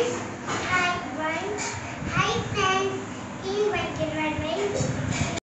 es